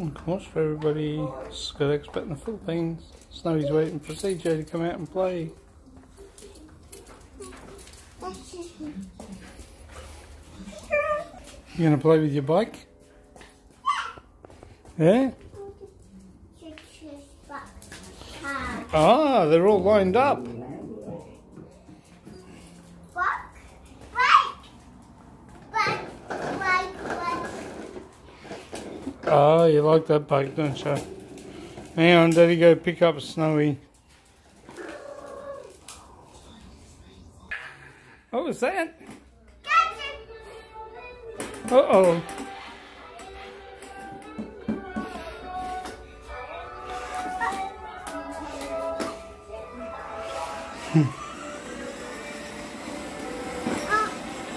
Of course, for everybody, Scott Expat in the Philippines. Snowee's waiting for CJ to come out and play. You gonna play with your bike? Yeah? Ah, they're all lined up. Oh, you like that bike, don't you? Hang on, Daddy, go pick up Snowee. What was that? Uh-oh.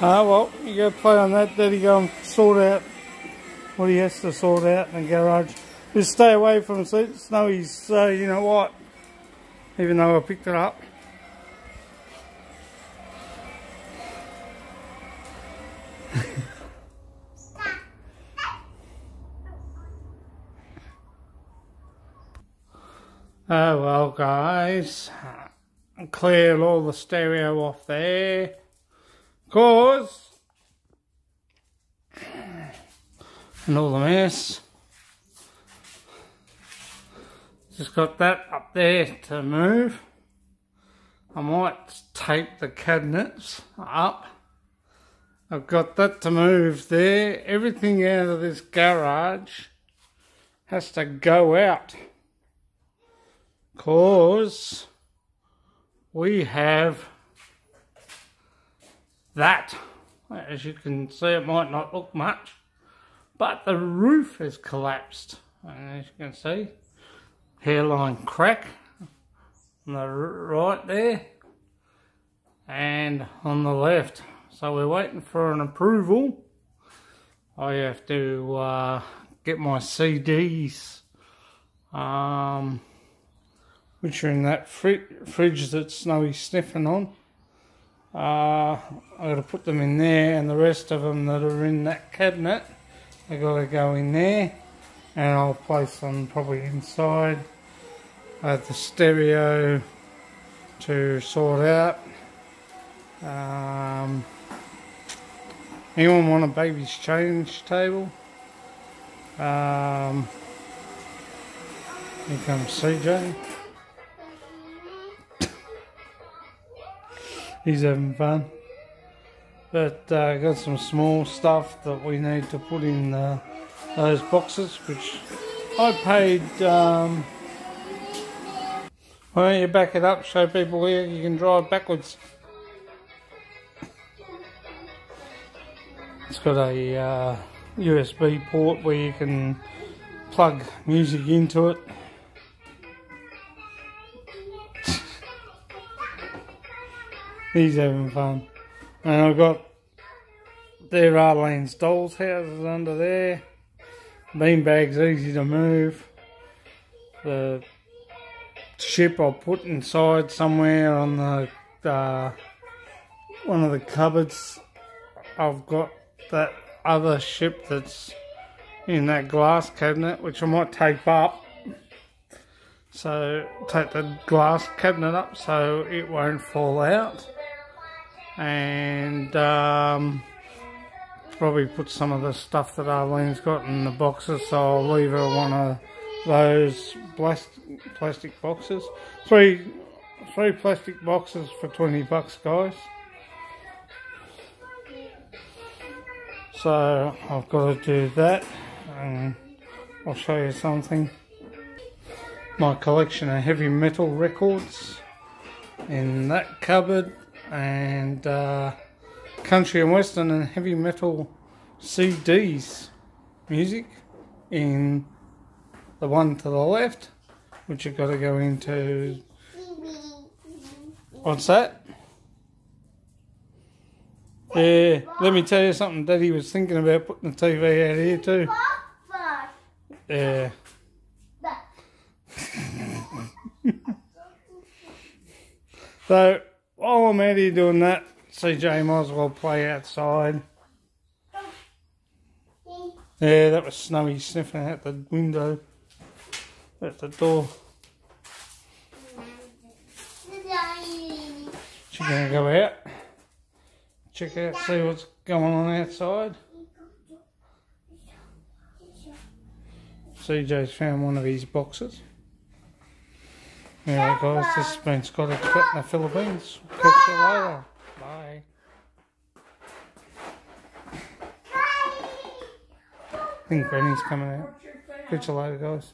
Ah, well, you go play on that, Daddy go and sort out he has to sort out in the garage. Just stay away from Snowee's, so you know what, even though I picked it up. Oh well guys, clear all the stereo off there, cause, and all the mess, just got that up there to move, I might tape the cabinets up, I've got that to move there, everything out of this garage has to go out. Because we have that. As you can see, it might not look much, but the roof has collapsed. And as you can see, hairline crack on the right there and on the left. So we're waiting for an approval. I have to uh, get my CDs um, which are in that fr fridge that Snowee's sniffing on. Uh, i got to put them in there and the rest of them that are in that cabinet, I got to go in there and I'll place them probably inside. Have the stereo to sort out. Um, anyone want a baby's change table? Um, here comes CJ. he's having fun. But uh, got some small stuff that we need to put in uh, those boxes, which I paid. Um, why don't you back it up, show people where you can drive backwards. It's got a uh, USB port where you can plug music into it. He's having fun. And I've got there Arlene's doll's houses under there. Beanbag's easy to move. The ship I'll put inside somewhere on the uh, one of the cupboards. I've got that other ship that's in that glass cabinet, which I might tape up. So take the glass cabinet up so it won't fall out and um, probably put some of the stuff that Arlene's got in the boxes so I'll leave her one of those plastic boxes. Three three plastic boxes for 20 bucks guys. So I've got to do that and I'll show you something. My collection of heavy metal records in that cupboard and uh, country and western and heavy metal CDs music in the one to the left, which you've got to go into. What's that? Yeah, let me tell you something. Daddy was thinking about putting the TV out here too. Yeah. so while I'm out here doing that, CJ might as well play outside. Yeah, that was Snowee sniffing out the window at the door. She's gonna go out, check out, see what's going on outside. CJ's found one of his boxes. Anyway guys, this has been Scott Expat in the Philippines. Catch you later. Bye. I think Granny's coming out. Catch you later guys.